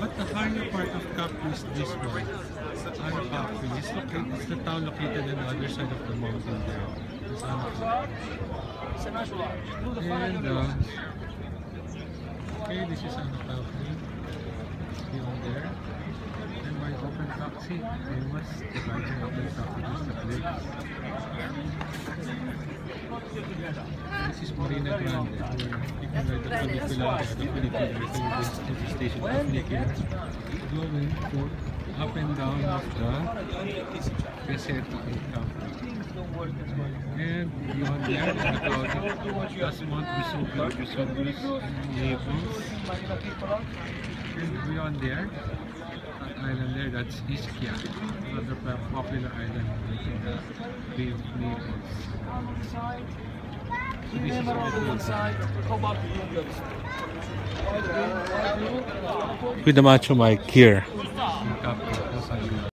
but the higher part of Capri is this one. Anacapri? It's, located, it's the town located on the other side of the mountain there. It's Ano And uh, okay, this is Capri. Beyond there. And my open taxi is the. This is Marina Grande. You can ride the the the station going for up and down of the Piazzetta in. And beyond there, the cloud, that's Mount Vesubio, Vesuvius, Naples. And beyond there, island that's Ischia, another popular island in the Bay of Naples. So this is what it is. With the Macho Mike here.